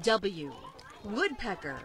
W. Woodpecker.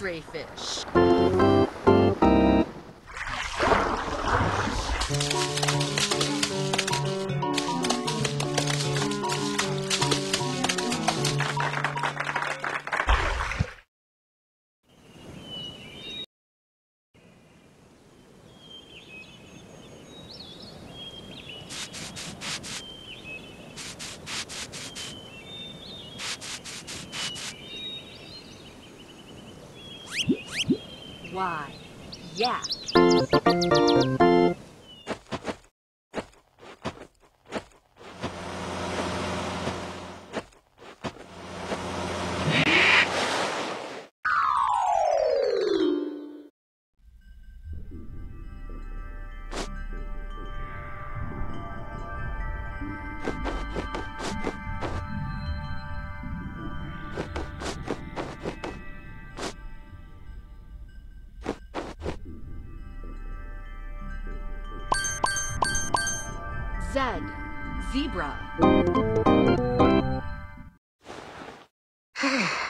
X-ray fish. Y. Yak. Z. Zebra.